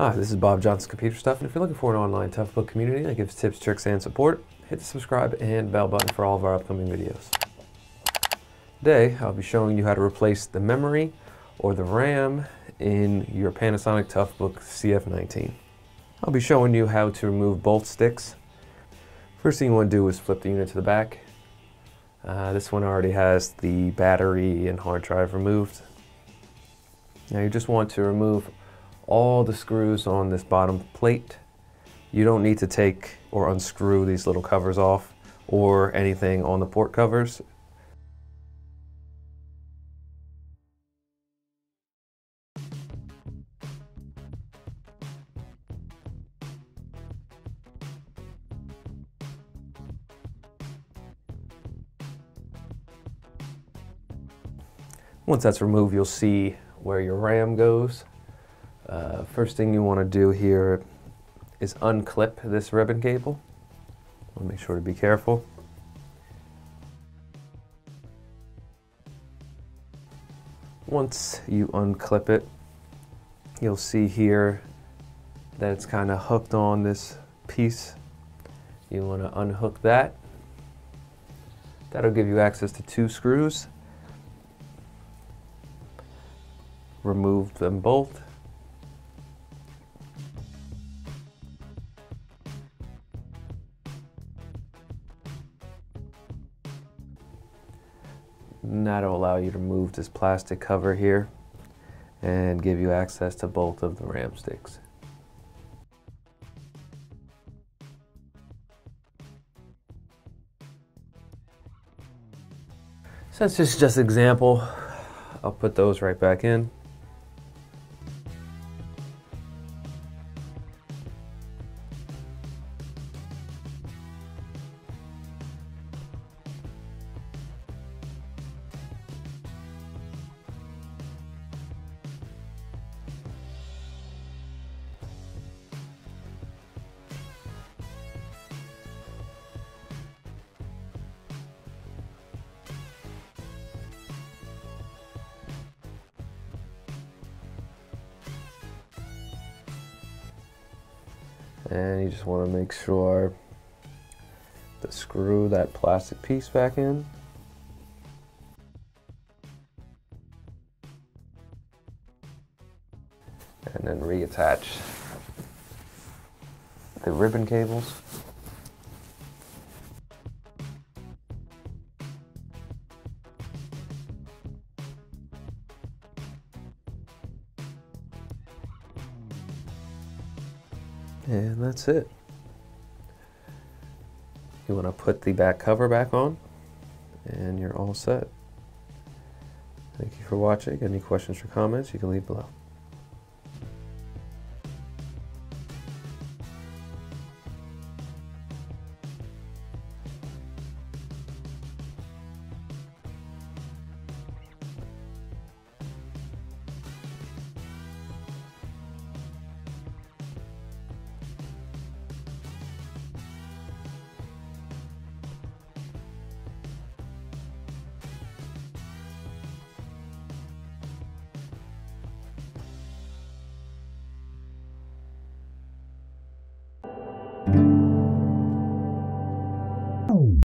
Hi, this is Bob Johnson Computer Stuff, and if you're looking for an online Toughbook community that gives tips, tricks, and support, hit the subscribe and bell button for all of our upcoming videos. Today, I'll be showing you how to replace the memory or the RAM in your Panasonic Toughbook CF19. I'll be showing you how to remove both sticks. First thing you want to do is flip the unit to the back. Uh, this one already has the battery and hard drive removed. Now you just want to remove all the screws on this bottom plate. You don't need to take or unscrew these little covers off or anything on the port covers. Once that's removed, you'll see where your RAM goes. Uh, first thing you want to do here is unclip this ribbon cable. I'll make sure to be careful. Once you unclip it, you'll see here that it's kind of hooked on this piece. You want to unhook that. That'll give you access to two screws. Remove them both. That'll allow you to move this plastic cover here and give you access to both of the RAM sticks. Since this is just an example, I'll put those right back in. And you just want to make sure to screw that plastic piece back in. And then reattach the ribbon cables And that's it. You want to put the back cover back on and you're all set. Thank you for watching. Any questions or comments, you can leave below.